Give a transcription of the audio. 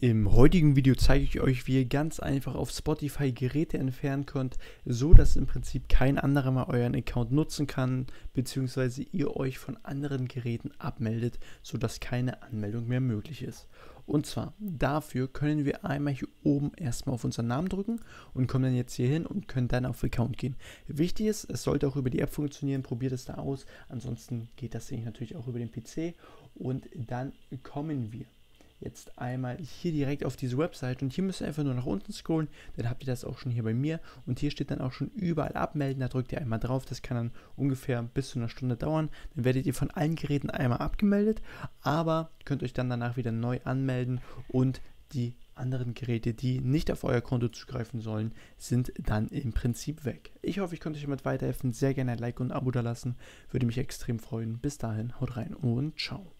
Im heutigen Video zeige ich euch, wie ihr ganz einfach auf Spotify Geräte entfernen könnt, so dass im Prinzip kein anderer mal euren Account nutzen kann, beziehungsweise ihr euch von anderen Geräten abmeldet, sodass keine Anmeldung mehr möglich ist. Und zwar dafür können wir einmal hier oben erstmal auf unseren Namen drücken und kommen dann jetzt hier hin und können dann auf Account gehen. Wichtig ist, es sollte auch über die App funktionieren, probiert es da aus. Ansonsten geht das natürlich auch über den PC und dann kommen wir jetzt einmal hier direkt auf diese Website und hier müsst ihr einfach nur nach unten scrollen, dann habt ihr das auch schon hier bei mir und hier steht dann auch schon überall abmelden, da drückt ihr einmal drauf, das kann dann ungefähr bis zu einer Stunde dauern, dann werdet ihr von allen Geräten einmal abgemeldet, aber könnt euch dann danach wieder neu anmelden und die anderen Geräte, die nicht auf euer Konto zugreifen sollen, sind dann im Prinzip weg. Ich hoffe, ich konnte euch damit weiterhelfen. Sehr gerne ein Like und ein Abo da lassen. Würde mich extrem freuen. Bis dahin, haut rein und ciao.